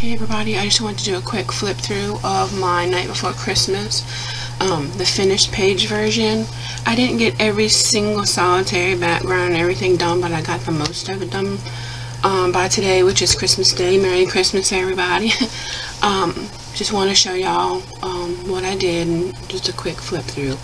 Hey everybody, I just wanted to do a quick flip through of my Night Before Christmas, um, the finished page version. I didn't get every single solitary background and everything done, but I got the most of it done um, by today, which is Christmas Day. Merry Christmas everybody. um, just want to show y'all um, what I did and just a quick flip through.